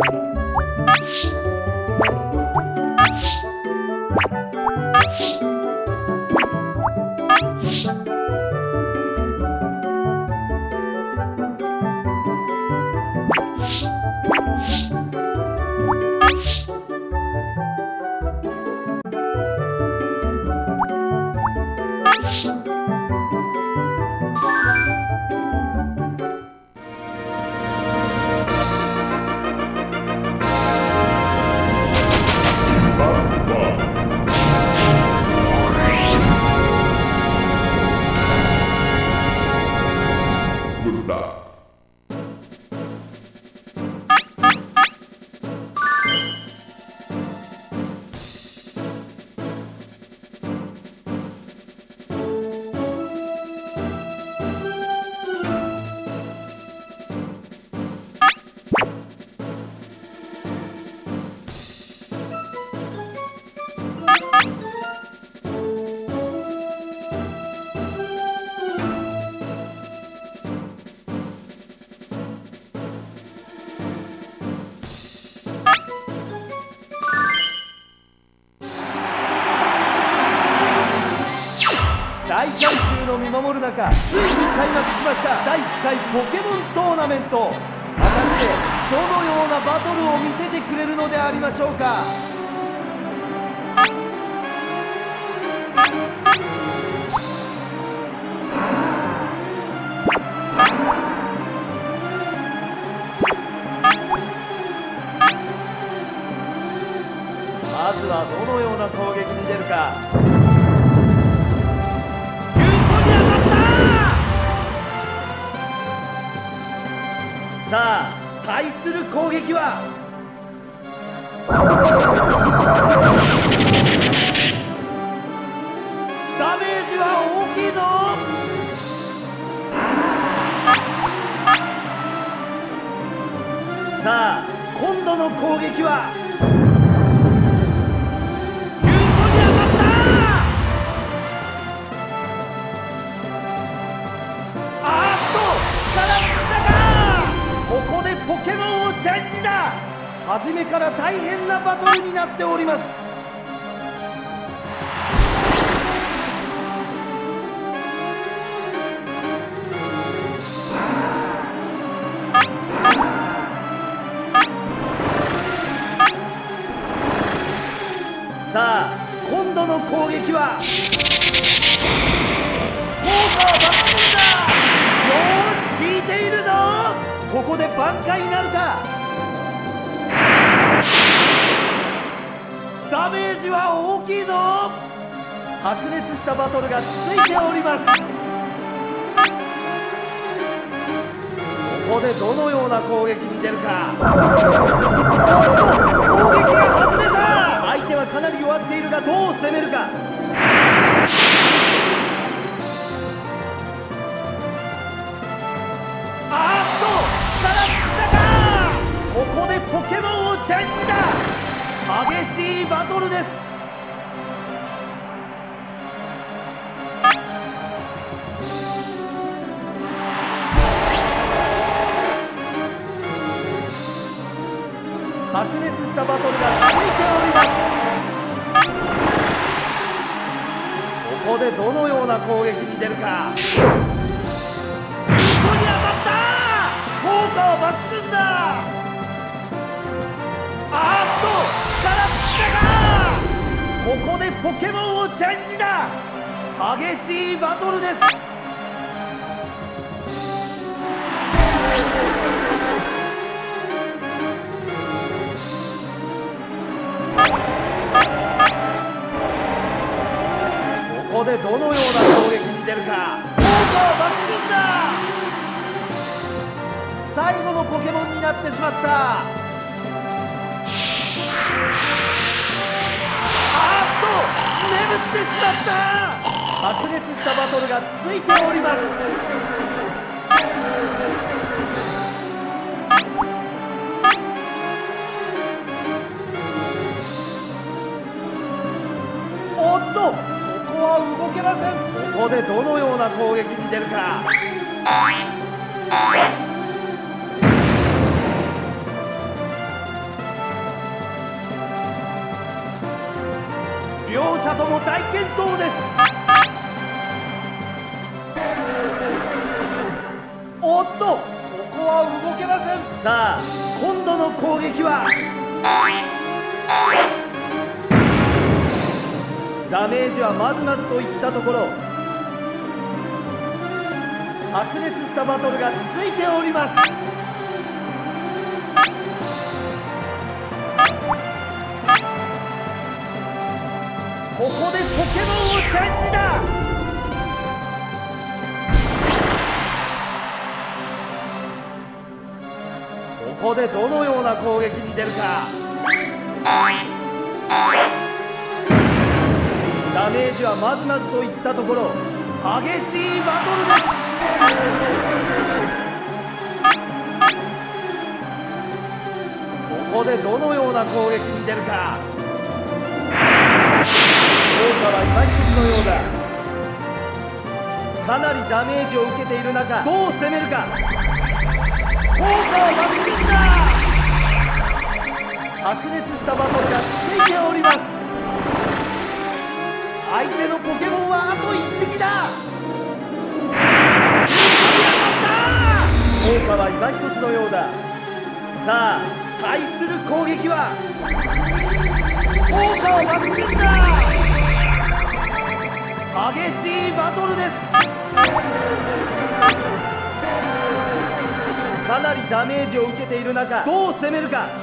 you. back. の見守る中ついに開幕しました第1回ポケモントーナメント。果たしてどのようなバトルを見せてくれるのでありましょうか。まずはどのような攻撃に出るか。さあ対する攻撃は。ダメージは大きいぞ。さあ今度の攻撃は。モンをチェンジだ。初めから大変なバトルになっております。さあ今度の攻撃は効果は抜群だ。よーし効いているぞ。ここで挽回なるか。ージは大きいぞ。白熱したバトルが続いております。ここでどのような攻撃に出るか。攻撃が外れた。相手はかなり弱っているがどう攻めるか。あっと力尽きたか。ここでポケモンをチェンジだ。激しいバトルです。白熱したバトルが続いておりますここでどのような攻撃に出るか。ここに当たった。効果は抜群だ。ここでポケモンをチェンジだ。激しいバトルです。ここでどのような攻撃に出るか。効果は抜群だ。最後のポケモンになってしまった。と眠ってしまった。白熱したバトルが続いております。おっとここは動けません。ここでどのような攻撃に出るか。両者とも大健闘です。おっとここは動けません。さあ今度の攻撃はダメージはまずまずといったところ。白熱したバトルが続いております。ここでポケモンをチェンジだここでどのような攻撃に出るか。ダメージはまずまずといったところ。激しいバトルですここでどのような攻撃に出るか。かなりダメージを受けている中どう攻めるか。効果をまくるんだ白熱したバトルがついております。相手のポケモンはあと1匹だ。効果は今一つのようだ。さあ対する攻撃は。効果をまくるんだ。ダメージを受けている中どう攻めるか。効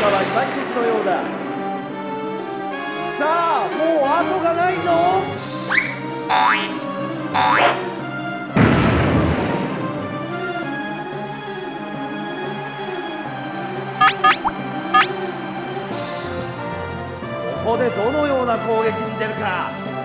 果は今一のようだ。さあもう後がないぞ。ここでどのような攻撃に出るか。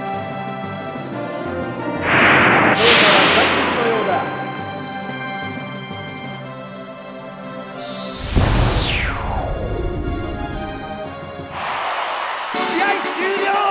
一定。